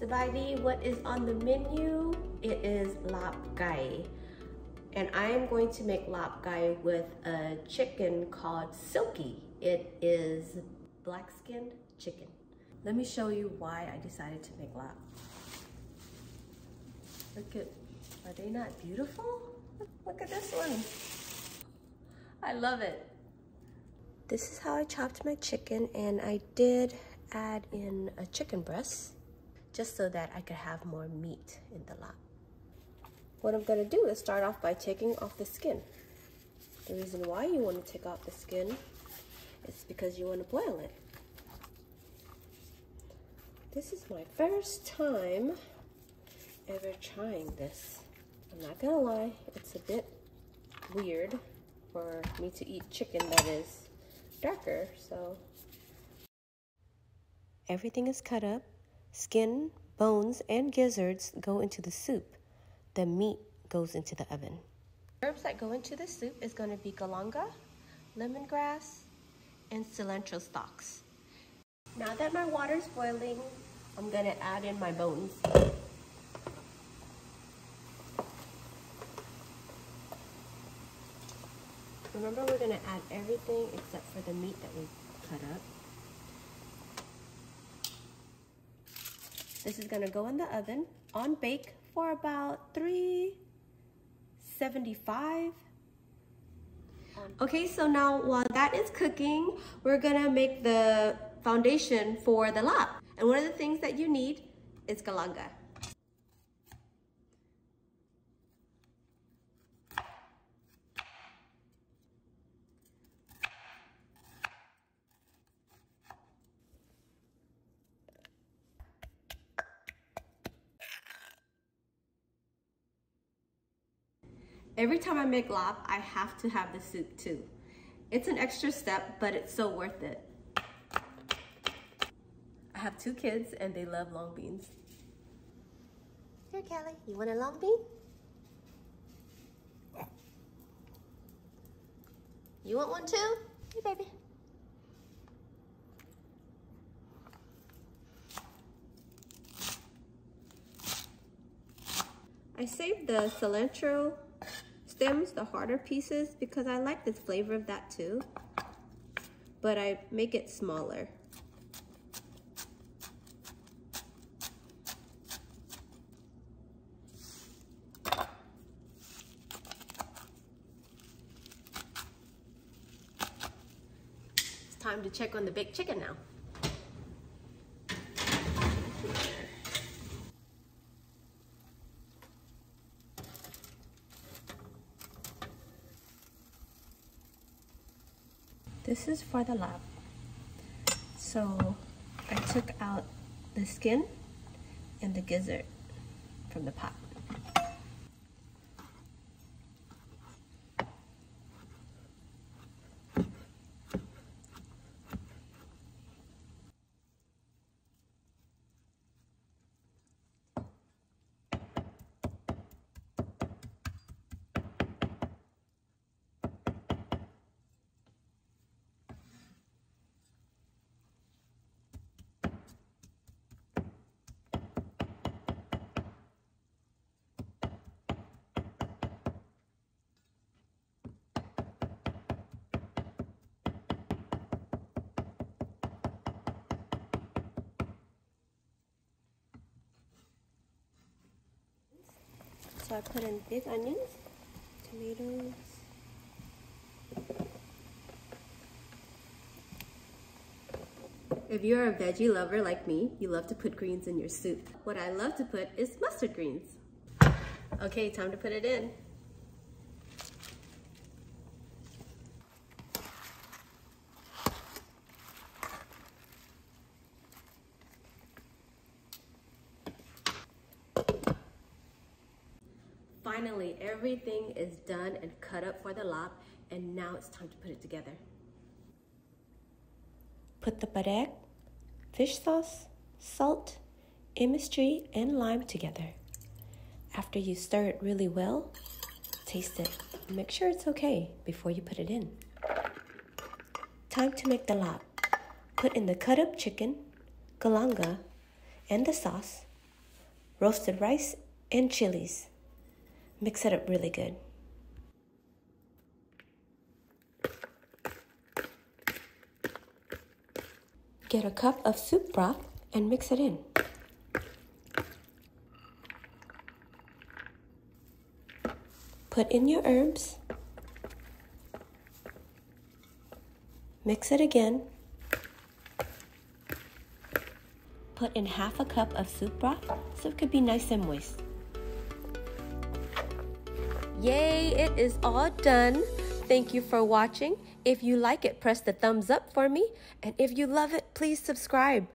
Sabaidi, what is on the menu? It is laab gai. And I am going to make laab gai with a chicken called Silkie. It is black skinned chicken. Let me show you why I decided to make laab. Look at, are they not beautiful? Look at this one. I love it. This is how I chopped my chicken and I did add in a chicken breast just so that I could have more meat in the laab. What I'm gonna do is start off by taking off the skin. The reason why you wanna take off the skin is because you wanna boil it. This is my first time ever trying this. I'm not gonna lie, it's a bit weird for me to eat chicken that is darker, so. Everything is cut up. Skin, bones, and gizzards go into the soup. The meat goes into the oven. Herbs that go into the soup is gonna be galanga, lemongrass, and cilantro stalks. Now that my water's boiling, I'm gonna add in my bones. Remember we're gonna add everything except for the meat that we cut up. This is gonna go in the oven on bake for about 375. Okay, so now while that is cooking, we're gonna make the foundation for the laab. And one of the things that you need is galanga. Every time I make laab, I have to have the soup too. It's an extra step, but it's so worth it. I have two kids and they love long beans. Here, Kelly, you want a long bean? You want one too? Hey, baby. I saved the cilantro stems, the harder pieces, because I like this flavor of that too. But I make it smaller. It's time to check on the baked chicken now. This is for the laab. So I took out the skin and the gizzard from the pot. So I put in big onions, tomatoes, If you're a veggie lover like me, you love to put greens in your soup. What I love to put is mustard greens. Okay, time to put it in. Finally, everything is done and cut up for the laab, and now it's time to put it together. Put the padaek, fish sauce, salt, MSG, and lime together. After you stir it really well, taste it. Make sure it's okay before you put it in. Time to make the laab. Put in the cut up chicken, galanga, and the sauce, roasted rice, and chilies. Mix it up really good. Get a cup of soup broth and mix it in. Put in your herbs. Mix it again. Put in half a cup of soup broth so it could be nice and moist. Yay, it is all done. Thank you for watching. If you like it, press the thumbs up for me. And if you love it, please subscribe.